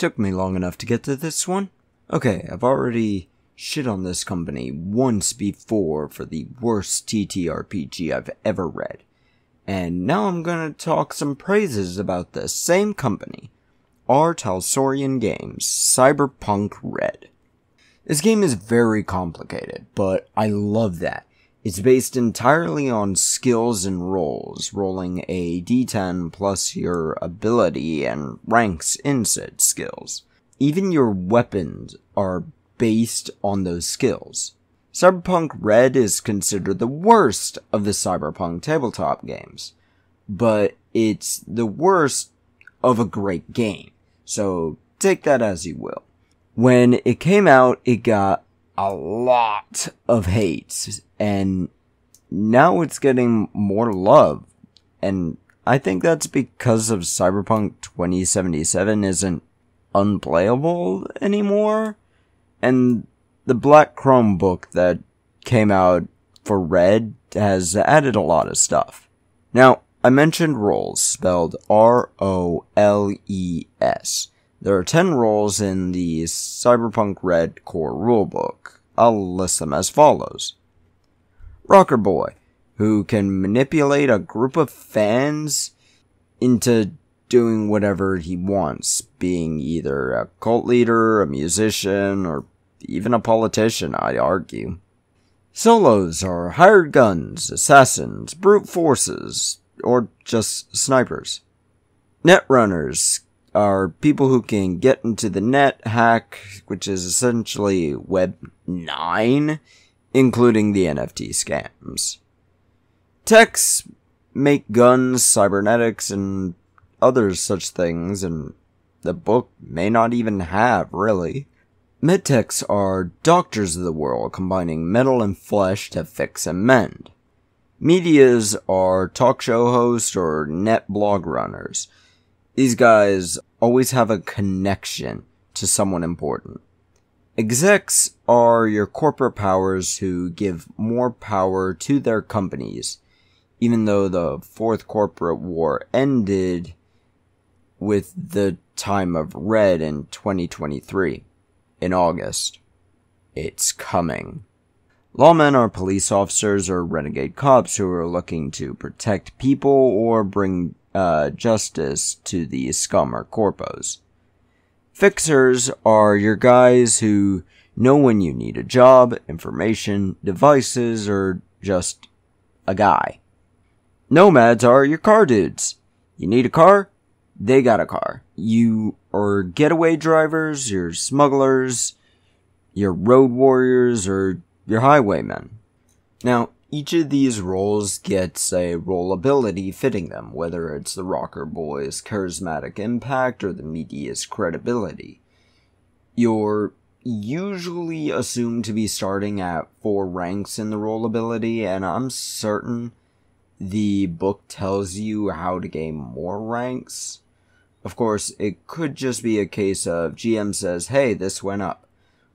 took me long enough to get to this one. Okay, I've already shit on this company once before for the worst TTRPG I've ever read. And now I'm gonna talk some praises about the same company, R. Talsorian Games, Cyberpunk Red. This game is very complicated, but I love that. It's based entirely on skills and rolls, rolling a d10 plus your ability and ranks in said skills. Even your weapons are based on those skills. Cyberpunk Red is considered the worst of the Cyberpunk tabletop games, but it's the worst of a great game, so take that as you will. When it came out, it got a lot of hate, and now it's getting more love, and I think that's because of Cyberpunk 2077 isn't unplayable anymore and the Black Chrome book that came out for Red has added a lot of stuff. Now, I mentioned roles, spelled R O L E S. There are 10 roles in the Cyberpunk Red core rulebook. I'll list them as follows. Rocker Boy, who can manipulate a group of fans into doing whatever he wants, being either a cult leader, a musician, or even a politician, I'd argue. Solos are hired guns, assassins, brute forces, or just snipers. Netrunners are people who can get into the net, hack, which is essentially Web 9, including the NFT scams. Techs make guns, cybernetics, and other such things, and the book may not even have, really. Medtechs are doctors of the world, combining metal and flesh to fix and mend. Medias are talk show hosts or net blog runners. These guys always have a connection to someone important. Execs are your corporate powers who give more power to their companies, even though the fourth corporate war ended with the time of red in 2023 in August. It's coming. Lawmen are police officers or renegade cops who are looking to protect people or bring uh, justice to the scum or corpos. Fixers are your guys who know when you need a job, information, devices, or just a guy. Nomads are your car dudes. You need a car? They got a car. You are getaway drivers, your smugglers, your road warriors, or your highwaymen. Now, each of these roles gets a role ability fitting them, whether it's the rocker boy's charismatic impact or the media's credibility. You're usually assumed to be starting at four ranks in the role ability, and I'm certain the book tells you how to gain more ranks. Of course, it could just be a case of GM says, hey, this went up,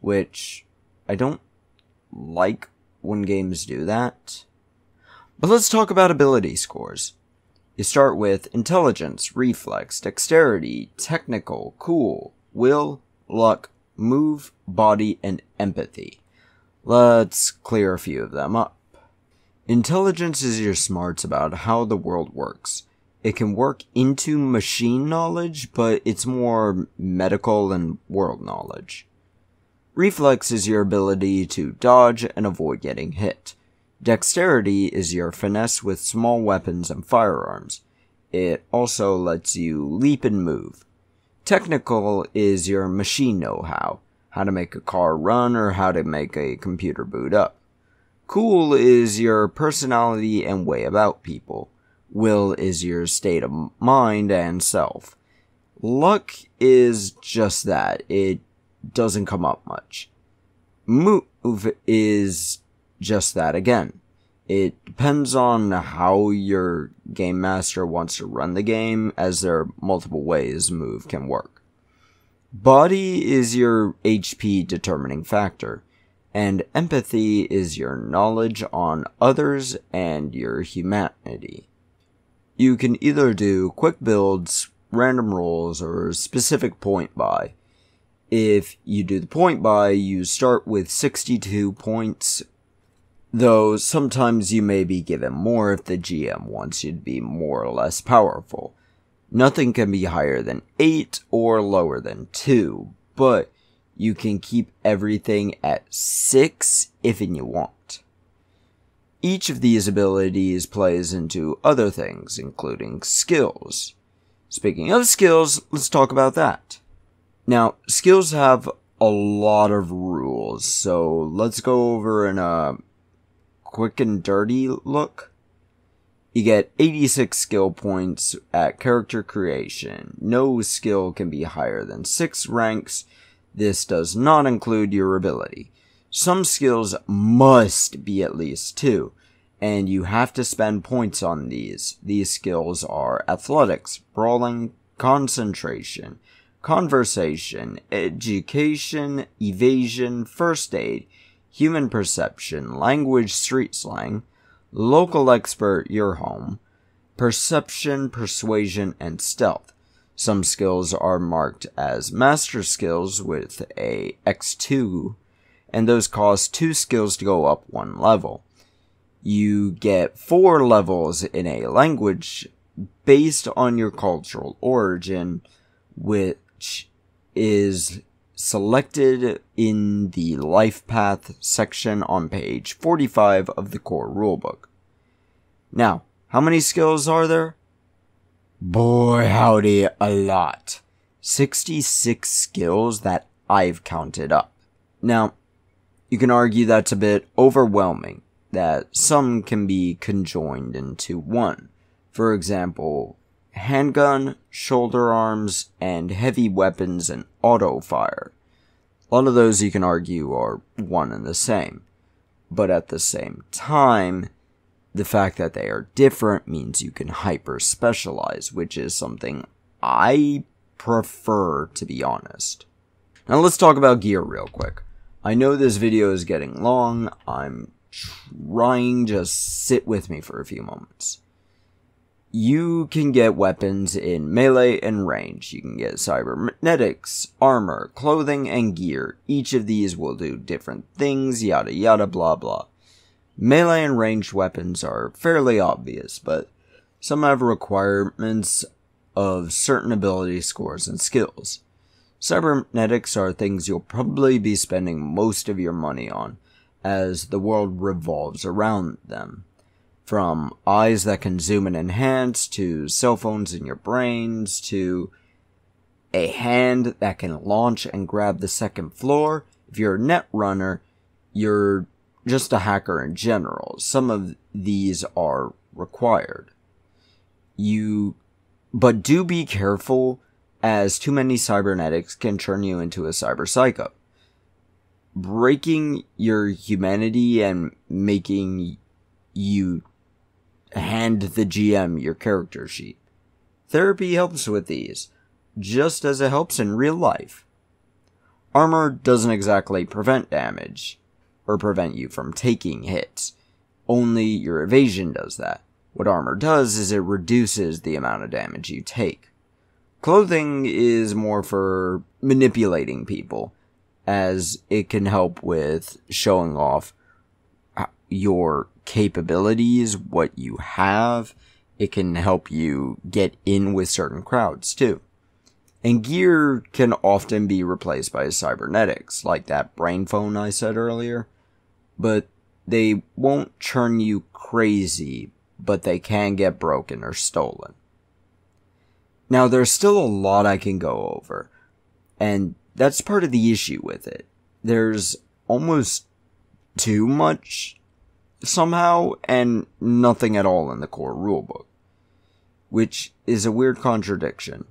which I don't like when games do that. But let's talk about ability scores. You start with intelligence, reflex, dexterity, technical, cool, will, luck, move, body, and empathy. Let's clear a few of them up. Intelligence is your smarts about how the world works. It can work into machine knowledge, but it's more medical and world knowledge. Reflex is your ability to dodge and avoid getting hit. Dexterity is your finesse with small weapons and firearms. It also lets you leap and move. Technical is your machine know-how, how to make a car run or how to make a computer boot up. Cool is your personality and way about people. Will is your state of mind and self. Luck is just that. It doesn't come up much. Move is just that again. It depends on how your game master wants to run the game, as there are multiple ways move can work. Body is your HP determining factor, and empathy is your knowledge on others and your humanity. You can either do quick builds random rolls or specific point buy. If you do the point buy, you start with 62 points, though sometimes you may be given more if the GM wants you to be more or less powerful. Nothing can be higher than 8 or lower than 2, but you can keep everything at 6 if you want. Each of these abilities plays into other things, including skills. Speaking of skills, let's talk about that. Now, skills have a lot of rules, so let's go over in a quick and dirty look. You get 86 skill points at character creation. No skill can be higher than 6 ranks. This does not include your ability. Some skills must be at least 2, and you have to spend points on these. These skills are athletics, brawling, concentration, conversation, education, evasion, first aid, human perception, language street slang, local expert your home, perception, persuasion, and stealth. Some skills are marked as master skills with a X2, and those cause two skills to go up one level you get four levels in a language based on your cultural origin, which is selected in the life path section on page 45 of the core rulebook. Now, how many skills are there? Boy, howdy, a lot. 66 skills that I've counted up. Now, you can argue that's a bit overwhelming that some can be conjoined into one. For example, handgun, shoulder arms, and heavy weapons and auto fire. A lot of those you can argue are one and the same. But at the same time, the fact that they are different means you can hyper specialize, which is something I prefer to be honest. Now let's talk about gear real quick. I know this video is getting long, I'm trying to sit with me for a few moments. You can get weapons in melee and range. You can get cybernetics, armor, clothing, and gear. Each of these will do different things, yada yada blah blah. Melee and ranged weapons are fairly obvious, but some have requirements of certain ability scores and skills. Cybernetics are things you'll probably be spending most of your money on, as the world revolves around them. From eyes that can zoom and enhance, to cell phones in your brains, to a hand that can launch and grab the second floor. If you're a net runner, you're just a hacker in general. Some of these are required. You, but do be careful as too many cybernetics can turn you into a cyber psycho breaking your humanity and making you hand the GM your character sheet. Therapy helps with these, just as it helps in real life. Armor doesn't exactly prevent damage, or prevent you from taking hits. Only your evasion does that. What armor does is it reduces the amount of damage you take. Clothing is more for manipulating people as it can help with showing off your capabilities, what you have. It can help you get in with certain crowds too. And gear can often be replaced by cybernetics, like that brain phone I said earlier. But they won't churn you crazy, but they can get broken or stolen. Now there's still a lot I can go over, and that's part of the issue with it. There's almost too much somehow and nothing at all in the core rulebook, which is a weird contradiction.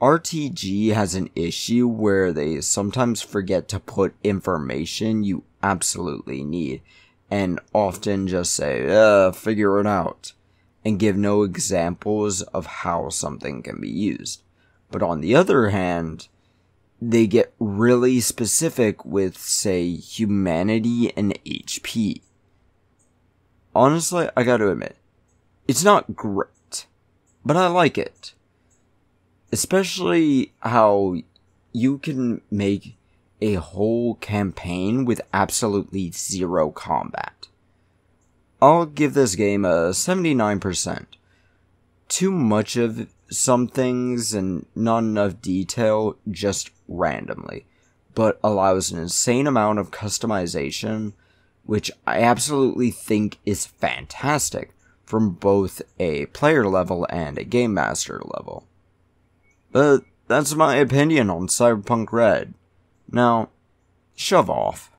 RTG has an issue where they sometimes forget to put information you absolutely need and often just say, uh, figure it out and give no examples of how something can be used. But on the other hand, they get really specific with, say, humanity and HP. Honestly, I gotta admit, it's not great, but I like it. especially how you can make a whole campaign with absolutely zero combat. I'll give this game a 79%. Too much of some things and not enough detail just randomly, but allows an insane amount of customization, which I absolutely think is fantastic from both a player level and a game master level. But that's my opinion on Cyberpunk Red. Now, shove off.